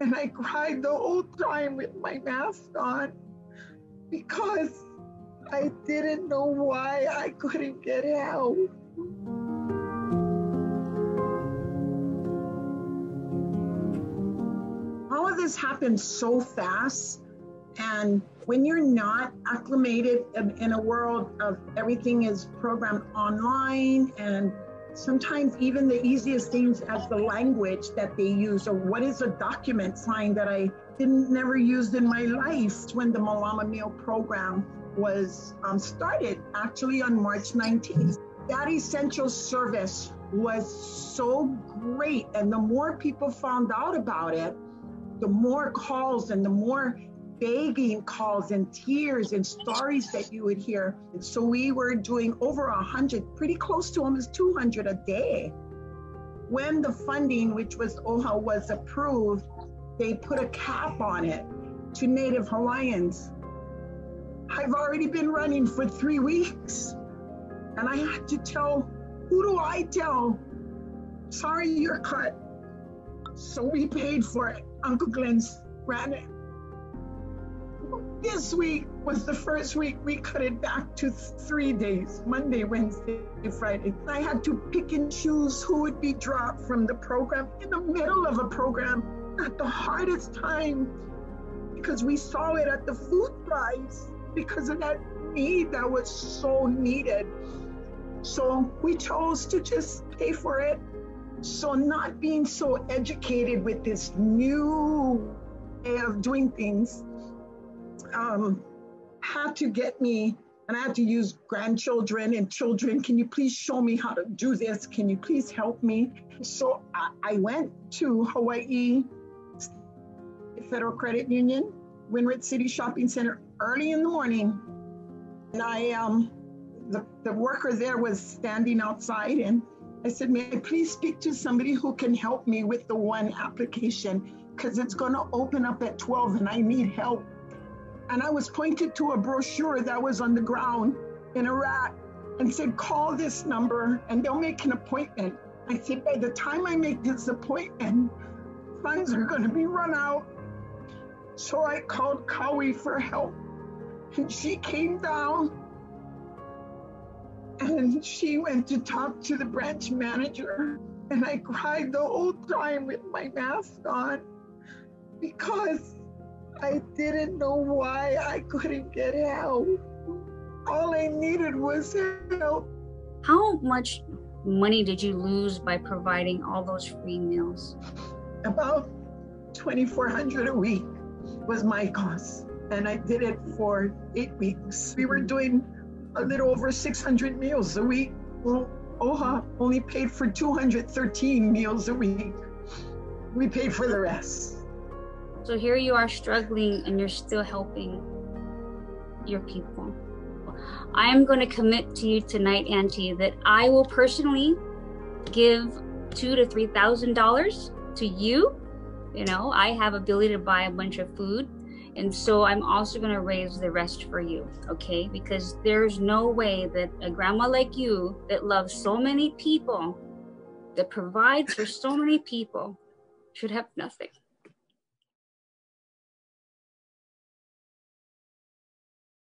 And I cried the whole time with my mask on because I didn't know why I couldn't get help. All of this happened so fast. And when you're not acclimated in, in a world of everything is programmed online and sometimes even the easiest things as the language that they use or what is a document sign that I didn't never used in my life when the Malama Meal program was um, started actually on March 19th. That essential service was so great. And the more people found out about it, the more calls and the more begging calls and tears and stories that you would hear. And so we were doing over a hundred, pretty close to almost 200 a day. When the funding, which was OHA, was approved, they put a cap on it to Native Hawaiians. I've already been running for three weeks. And I had to tell, who do I tell? Sorry, you're cut. So we paid for it. Uncle Glenn's ran it. This week was the first week we cut it back to three days Monday, Wednesday, Friday. I had to pick and choose who would be dropped from the program in the middle of a program at the hardest time because we saw it at the food drives because of that need that was so needed. So we chose to just pay for it. So, not being so educated with this new way of doing things um, had to get me, and I had to use grandchildren and children. Can you please show me how to do this? Can you please help me? So I, I went to Hawaii Federal Credit Union, Windward City Shopping Center early in the morning. And I, um, the, the worker there was standing outside and I said, may I please speak to somebody who can help me with the one application because it's going to open up at 12 and I need help and I was pointed to a brochure that was on the ground in rack and said, call this number and they'll make an appointment. I said, by the time I make this appointment, funds are going to be run out. So I called Kawi for help. And she came down and she went to talk to the branch manager. And I cried the whole time with my mask on because I didn't know why I couldn't get help. All I needed was help. How much money did you lose by providing all those free meals? About 2400 a week was my cost. And I did it for eight weeks. We were mm-hmm. doing a little over 600 meals a week. Well, OHA only paid for 213 meals a week. We paid for the rest. So here you are struggling and you're still helping your people. I am going to commit to you tonight, Auntie, that I will personally give two to three thousand dollars to you. You know, I have ability to buy a bunch of food. And so I'm also going to raise the rest for you, okay? Because there's no way that a grandma like you that loves so many people, that provides for so many people, should have nothing.